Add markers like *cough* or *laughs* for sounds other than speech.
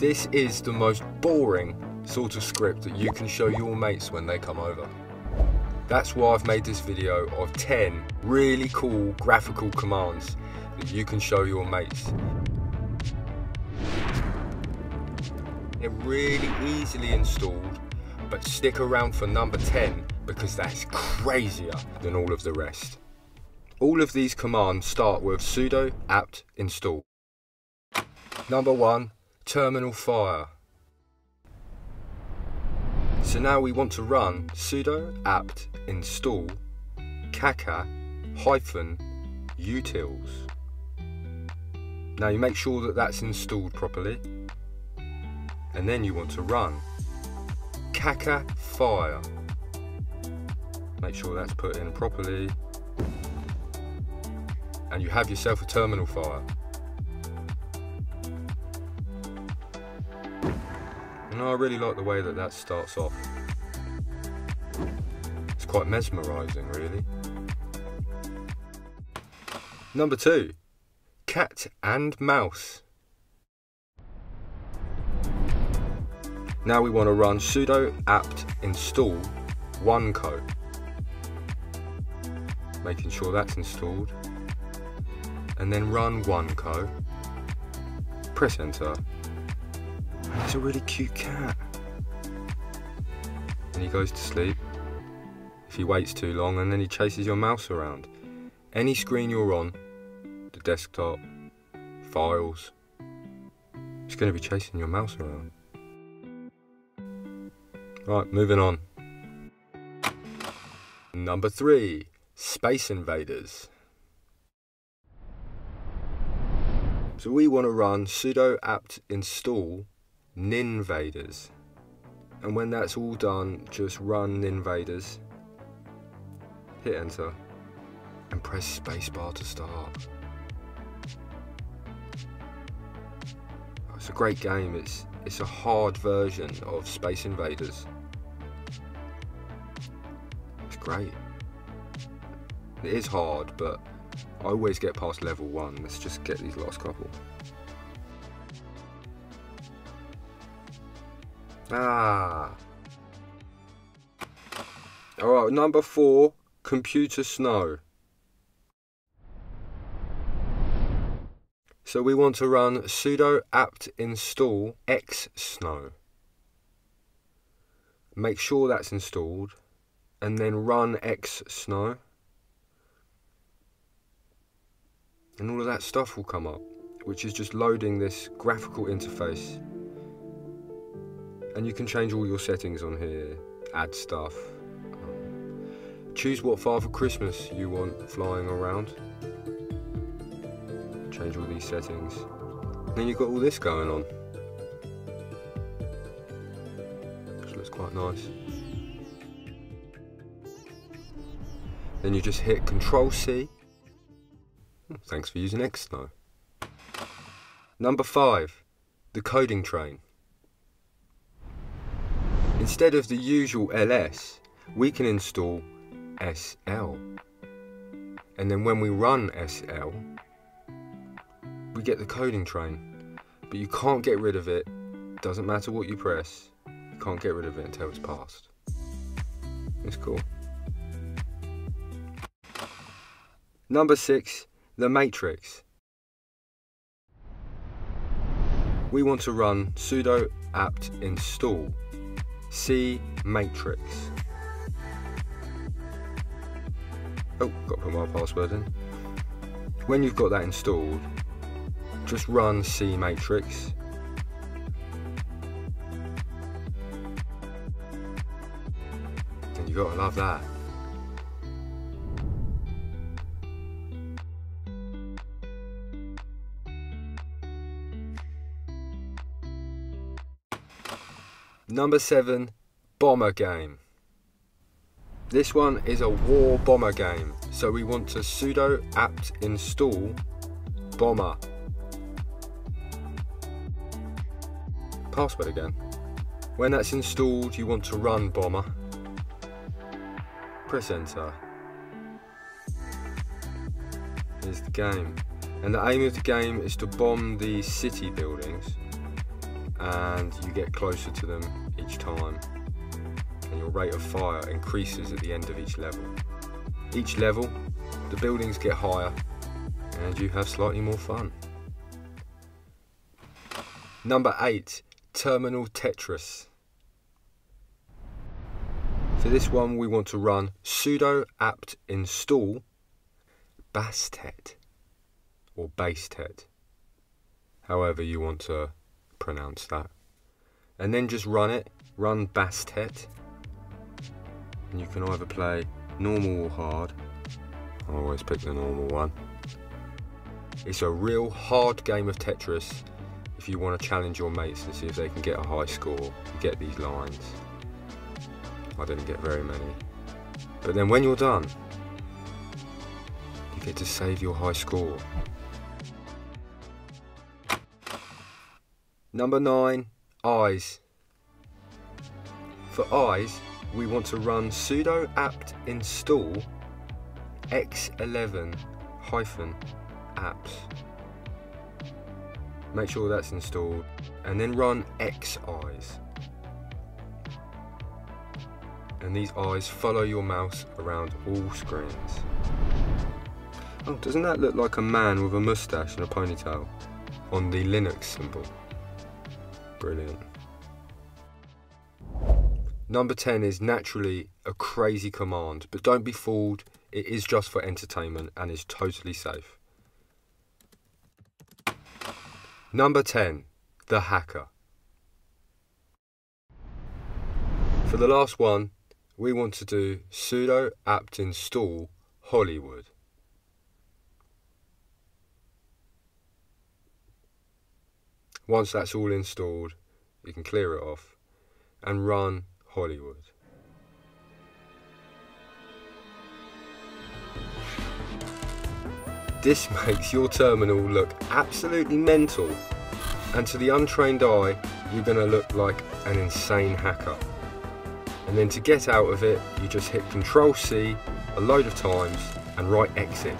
This is the most boring sort of script that you can show your mates when they come over. That's why I've made this video of 10 really cool graphical commands that you can show your mates. They're really easily installed, but stick around for number 10 because that's crazier than all of the rest. All of these commands start with sudo apt install. Number one, terminal fire. So now we want to run sudo apt install caca hyphen utils. Now you make sure that that's installed properly and then you want to run kaka fire. Make sure that's put in properly and you have yourself a terminal fire. I really like the way that that starts off. It's quite mesmerising, really. Number two, cat and mouse. Now we want to run sudo apt install oneko. Making sure that's installed. And then run oneko. Press enter. It's a really cute cat. And he goes to sleep if he waits too long and then he chases your mouse around. Any screen you're on, the desktop, files, it's going to be chasing your mouse around. Right, moving on. Number three, Space Invaders. So we want to run sudo apt install ninvaders. And when that's all done, just run ninvaders, hit enter, and press spacebar to start. It's a great game. It's it's a hard version of Space Invaders. It's great. It is hard, but I always get past level one. Let's just get these last couple. Ah. Alright, number four, computer snow. So we want to run sudo apt install xsnow. Make sure that's installed and then run xsnow. And all of that stuff will come up, which is just loading this graphical interface and you can change all your settings on here add stuff. Um, choose what Father Christmas you want flying around. Change all these settings. Then you've got all this going on. Which looks quite nice. Then you just hit control C. Thanks for using Xsnow number five the coding train Instead of the usual ls, we can install sl. And then when we run sl, we get the coding train. But you can't get rid of it, doesn't matter what you press, you can't get rid of it until it's passed. It's cool. Number six, the matrix. We want to run sudo apt install C matrix. Oh, got to put my password in. When you've got that installed, just run cmatrix. And you've got to love that. Number seven, Bomber Game. This one is a war bomber game, so we want to sudo apt install bomber. Password again. When that's installed, you want to run bomber. Press enter. Here's the game. And the aim of the game is to bomb the city buildings and you get closer to them each time and your rate of fire increases at the end of each level. Each level, the buildings get higher and you have slightly more fun. Number 8. Terminal Tetris. For this one we want to run sudo apt install bastet or bastet however you want to pronounce that and then just run it run bastet and you can either play normal or hard I always pick the normal one it's a real hard game of Tetris if you want to challenge your mates and see if they can get a high score to get these lines. I didn't get very many. But then when you're done, you get to save your high score. Number 9, eyes. For eyes, we want to run sudo apt install x11 hyphen apps. Make sure that's installed and then run X eyes. And these eyes follow your mouse around all screens. Oh doesn't that look like a man with a mustache and a ponytail on the Linux symbol brilliant Number 10 is naturally a crazy command, but don't be fooled, it is just for entertainment and is totally safe. Number 10. The Hacker. For the last one, we want to do sudo apt install Hollywood. Once that's all installed, you can clear it off and run Hollywood. This *laughs* makes your terminal look absolutely mental and to the untrained eye you're going to look like an insane hacker. And then to get out of it you just hit Control C a load of times and write exit